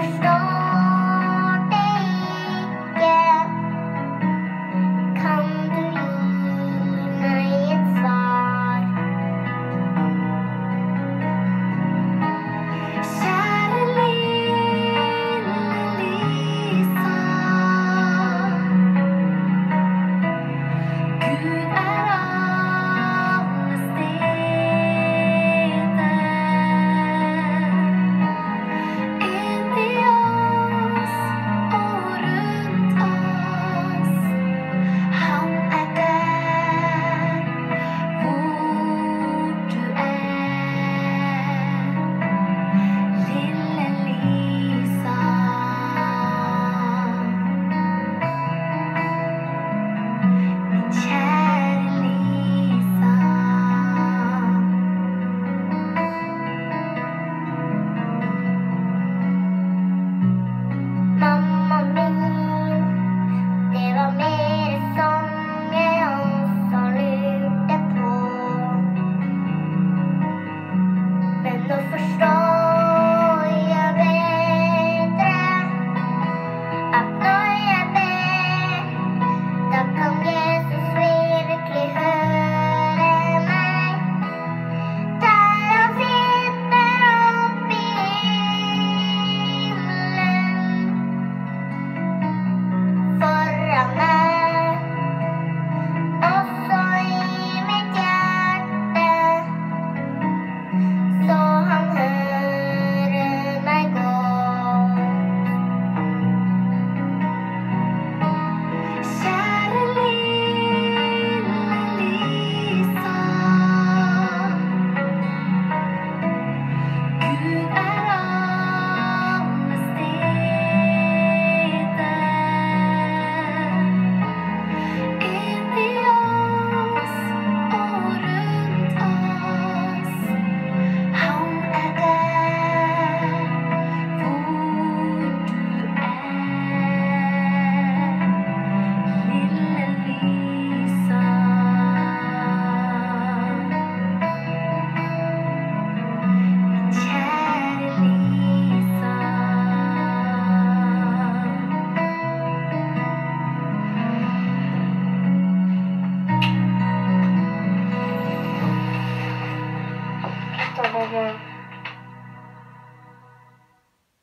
first ever